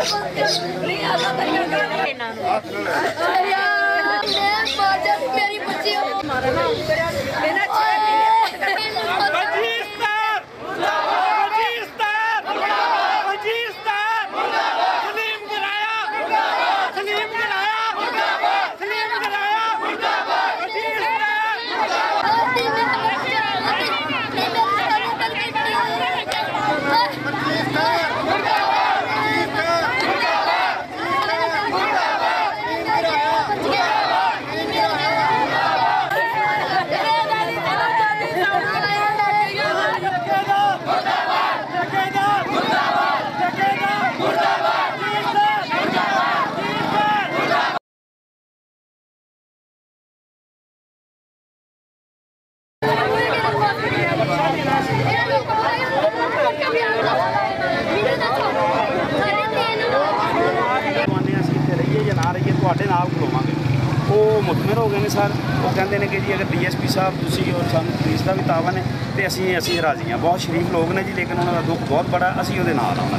ਨਹੀਂ ਆਦਾ ਤਾਂ ਕਰ ਇਹਨਾਂ ਨੂੰ ਮੇਰੀ ਬੱਚੀ ਮਾਰਾ ਨਾ ਕਰਿਆ ਤੁਹਾਡੇ ਨਾਲ ਖਲੋਵਾਂਗੇ। ਉਹ ਮੁਤਮਰ ਹੋ ਗਏ ਨੇ ਸਰ। ਉਹ ਕਹਿੰਦੇ ਨੇ ਕਿ ਜੀ ਅਗਰ ਡੀਐਸਪੀ ਸਾਹਿਬ, ਤੁਸੀਂ ਔਰ ਸਾਨੂੰ ਪੁਲਿਸ ਦਾ ਵੀ ਤਾਵਨ ਹੈ ਤੇ ਅਸੀਂ ਅਸੀਂ ਰਾਜ਼ੀ ਹਾਂ। ਬਹੁਤ ਸ਼ਰੀਫ ਲੋਕ ਨੇ ਜੀ, ਲੇਕਿਨ ਉਹਨਾਂ ਦਾ ਦੁੱਖ ਬਹੁਤ ਬੜਾ। ਅਸੀਂ ਉਹਦੇ ਨਾਲ ਆਉਣਾ।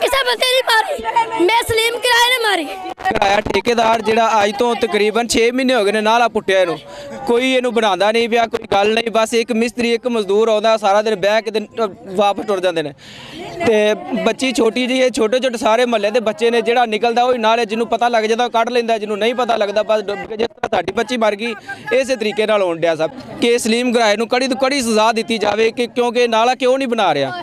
ਕਿਸੇ ਬੰਦੇ ਨਹੀਂ ਮਾਰੀ ਮੈਂ ਸਲੀਮ ਕਿਰਾਏ ਨੇ ਮਾਰੀ ਆਇਆ ਠੇਕੇਦਾਰ ਜਿਹੜਾ ਅੱਜ ਤੋਂ ਤਕਰੀਬਨ 6 ਮਹੀਨੇ ਹੋ ਗਏ ਨੇ ਨਾਲਾ ਪੁੱਟਿਆ ਇਹਨੂੰ ਕੋਈ ਇਹਨੂੰ ਬਣਾਉਂਦਾ ਨਹੀਂ ਪਿਆ ਕੋਈ ਗੱਲ ਨਹੀਂ ਬਸ ਇੱਕ ਮਿਸਤਰੀ ਇੱਕ ਮਜ਼ਦੂਰ ਆਉਂਦਾ ਸਾਰਾ ਦਿਨ ਬਹਿ ਕੇ ਵਾਪਸ ਟੁਰ ਜਾਂਦੇ ਨੇ ਤੇ ਬੱਚੀ ਛੋਟੀ ਜੀ ਇਹ ਛੋਟੇ ਛੋਟੇ ਸਾਰੇ ਮਹੱਲੇ ਦੇ ਬੱਚੇ ਨੇ ਜਿਹੜਾ ਨਿਕਲਦਾ ਉਹ ਨਾਲ ਜਿਹਨੂੰ ਪਤਾ ਲੱਗ ਜਾਂਦਾ ਉਹ ਕੱਢ ਲੈਂਦਾ, ਜਿਹਨੂੰ ਨਹੀਂ ਪਤਾ ਲੱਗਦਾ, ਬਸ ਡੁੱਬ ਕੇ ਜਿਸ ਤਰ੍ਹਾਂ ਤੁਹਾਡੀ ਬੱਚੀ ਮਰ ਗਈ, ਇਸੇ ਤਰੀਕੇ ਨਾਲ ਹੋਣ ਡਿਆ ਸਭ। ਕਿ ਸਲੀਮ ਗਰਾਏ ਨੂੰ ਕੜੀ ਤੋਂ ਕੜੀ ਸਜ਼ਾ ਦਿੱਤੀ ਜਾਵੇ ਕਿ ਕਿਉਂਕਿ ਨਾਲਾ ਕਿਉਂ ਨਹੀਂ ਬਣਾ ਰਿਹਾ?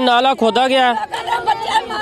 ਨਾਲਾ ਖੋਦਾ ਗਿਆ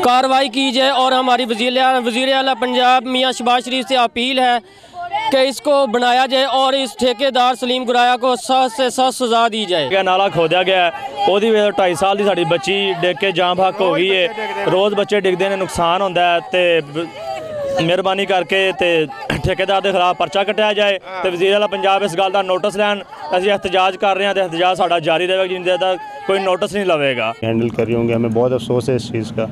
کاروائی کی جائے اور ہماری وزیر وزیر اعلیٰ پنجاب میاں شباز شریف سے اپیل ہے کہ اس کو بنایا جائے اور اس ٹھیکے دار سلیم گرایا کو سخت سے سخت سزا دی جائے۔ نالا کھودیا گیا ہے۔ وہ ٹائی سال کی ساری بچی ڈگ کے جام حق ہو گئی ہے۔ روز بچے ڈگتے ہیں نقصان ہوتا ہے تے مہربانی کر کے تے ਠੇਕੇਦਾਰ ਦੇ ਖਿਲਾਫ ਪਰਚਾ ਕੱਟਿਆ ਜਾਏ ਤੇ ਵਜ਼ੀਰ ਵਾਲਾ ਪੰਜਾਬ ਇਸ ਗੱਲ ਦਾ ਨੋਟਿਸ ਲੈਣ ਅਸੀਂ ਇhtਜਾਜ ਕਰ ਰਹੇ ਹਾਂ ਤੇ ਇhtਜਾਜ ਸਾਡਾ ਜਾਰੀ ਰਹੇਗਾ ਜਿੰਦੇ ਤੱਕ ਕੋਈ ਨੋਟਿਸ ਨਹੀਂ ਲਵੇਗਾ ਹੈਂਡਲ ਕਰਿਓਗੇ ਹਮੇ ਬਹੁਤ ਅਫਸੋਸ ਹੈ ਇਸ ਚੀਜ਼ ਦਾ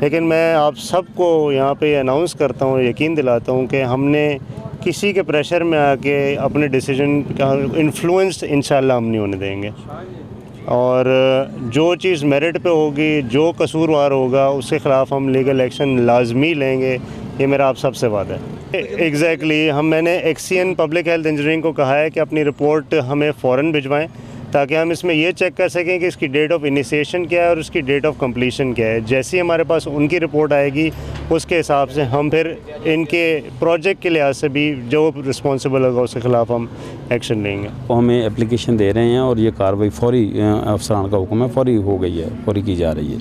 لیکن میں آپ سب کو یہاں پہ اناؤنس کرتا ہوں، یقین دلاتا ہوں کہ ہم نے کسی کے پریشر میں آ کے اپنے ڈیسیجن کا انفلوئنس انشاءاللہ ہم نہیں ہونے دیں گے۔ اور جو چیز میرٹ پہ ہوگی، جو قصور وار ہوگا، اس کے خلاف ہم لیگل ایکشن لازمی لیں گے۔ یہ میرا آپ سب سے وعدہ ہے۔ ایگزیکٹلی ہم میں نے ایکسین پبلک ہیلتھ انجینئرنگ کو کہا ہے کہ اپنی رپورٹ ہمیں فوراً بھجوائیں۔ تاکہ ہم اس میں یہ چیک کر سکیں کہ اس کی ڈیٹ آف انیسیشن کیا ہے اور اس کی ڈیٹ آف کمپلیشن کیا ہے۔ جیسی ہمارے پاس ان کی رپورٹ آئے گی اس کے حساب سے ہم پھر ان کے پروجیکٹ کے لحاظ سے بھی جو رسپانسیبل ہوگا اس کے خلاف ہم ایکشن لیں گے۔ وہ ہمیں اپلیکیشن دے رہے ہیں اور یہ کاروائی فوری افسران کا حکم ہے فوری ہو گئی ہے فوری کی جا رہی ہے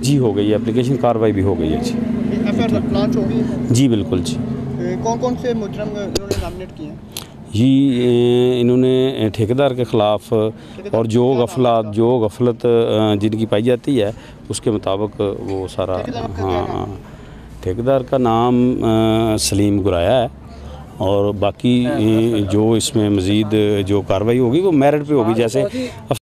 جی ہو گئی ہے۔ اپلیکیشن کاروائی بھی ہو گئی ہے جی۔ جی بالکل جی۔ کون کون سے مجرم نامنیٹ کیے ہیں؟ جی، ہی انہوں نے ٹھیکیدار کے خلاف اور جو غفلات جو غفلت جن کی پائی جاتی ہے اس کے مطابق وہ سارا ہاں ٹھیکیدار کا نام سلیم گرایا ہے اور باقی جو اس میں مزید جو کاروائی ہوگی وہ میرٹ پہ ہوگی جیسے